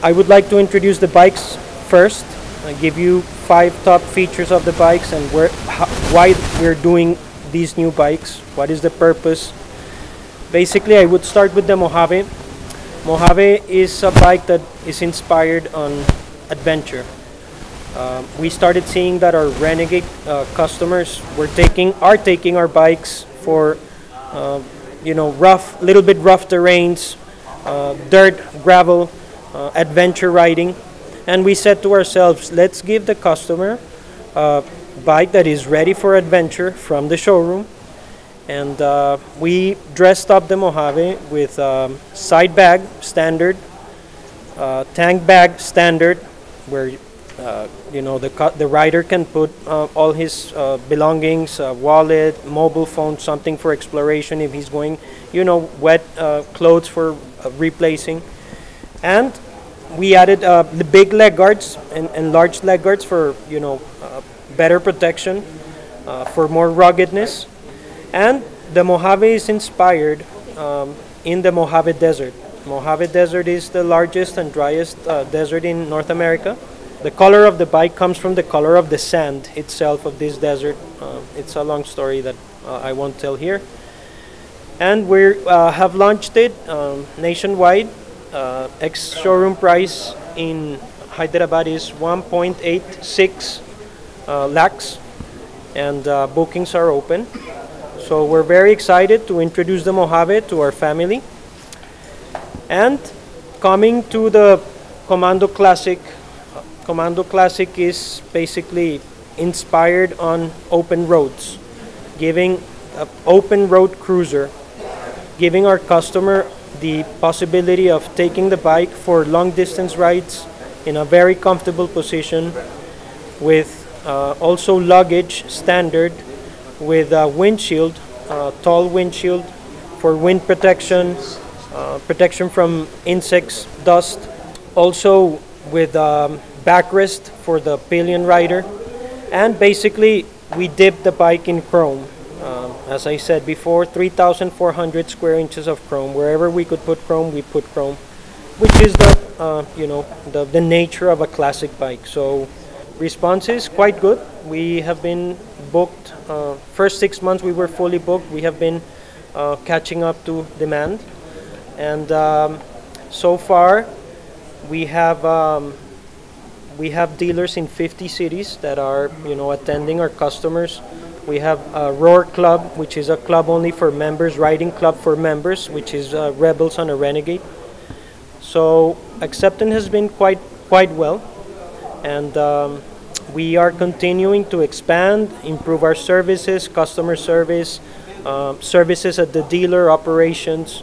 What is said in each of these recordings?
I would like to introduce the bikes first. I give you five top features of the bikes and where, how, why we're doing these new bikes. What is the purpose? Basically, I would start with the Mojave. Mojave is a bike that is inspired on adventure. Um, we started seeing that our Renegade uh, customers were taking are taking our bikes for uh, you know rough, little bit rough terrains, uh, dirt, gravel, uh, adventure riding, and we said to ourselves, let's give the customer a bike that is ready for adventure from the showroom. And uh, we dressed up the Mojave with um, side bag standard, uh, tank bag standard, where uh, you know the the rider can put uh, all his uh, belongings, wallet, mobile phone, something for exploration if he's going, you know, wet clothes for replacing, and we added the big leg guards and, and large leg guards for you know better protection, for more ruggedness, and the Mojave is inspired um, in the Mojave Desert. Mojave Desert is the largest and driest desert in North America the color of the bike comes from the color of the sand itself of this desert. Uh, it's a long story that uh, I won't tell here. And we uh, have launched it um, nationwide. Uh, Ex showroom price in Hyderabad is 1.86 uh, lakhs, and uh, bookings are open. So we're very excited to introduce the Mojave to our family. And coming to the Commando Classic Commando Classic is basically inspired on open roads, giving an open road cruiser, giving our customer the possibility of taking the bike for long distance rides in a very comfortable position with uh, also luggage standard with a windshield, uh, tall windshield for wind protection, uh, protection from insects, dust. Also with um, backrest for the pillion rider and basically we dipped the bike in chrome as I said before 3,400 square inches of chrome. Wherever we could put chrome we put chrome which is the uh, you know the, the nature of a classic bike. So response is quite good. We have been booked uh, first six months we were fully booked. We have been uh, catching up to demand. And um, so far we have um, we have dealers in 50 cities that are you know attending our customers we have a roar club which is a club only for members riding club for members which is uh, rebels on a renegade. So acceptance has been quite quite well. And um, we are continuing to expand improve our services customer service uh, services at the dealer operations.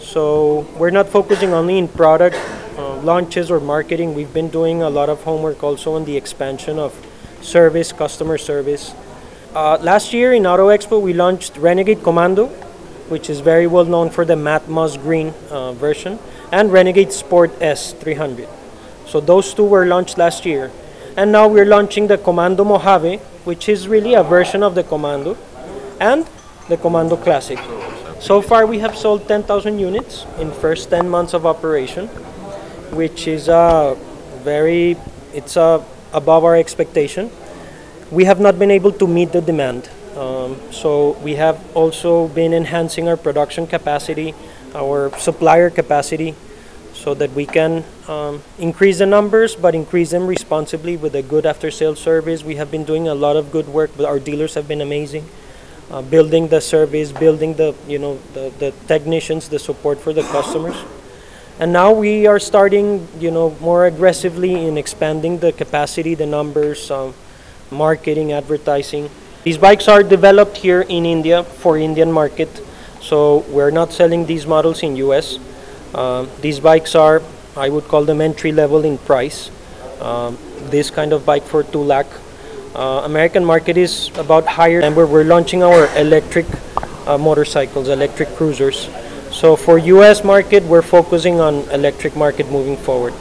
So we're not focusing only in product uh, launches or marketing, we've been doing a lot of homework also on the expansion of service, customer service. Uh, last year in Auto Expo, we launched Renegade Commando, which is very well known for the matte moss green uh, version, and Renegade Sport S 300. So those two were launched last year. And now we're launching the Commando Mojave, which is really a version of the Commando, and the Commando Classic. So far, we have sold 10,000 units in first 10 months of operation which is a very, it's uh, above our expectation. We have not been able to meet the demand. Um, so we have also been enhancing our production capacity, our supplier capacity, so that we can um, increase the numbers, but increase them responsibly with a good after-sales service. We have been doing a lot of good work, but our dealers have been amazing. Uh, building the service, building the you know the, the technicians, the support for the customers. And now we are starting, you know, more aggressively in expanding the capacity, the numbers, um, marketing, advertising. These bikes are developed here in India for Indian market. So we're not selling these models in US. Um, these bikes are, I would call them entry level in price. Um, this kind of bike for 2 lakh. Uh, American market is about higher and we're, we're launching our electric uh, motorcycles, electric cruisers. So for US market, we're focusing on electric market moving forward.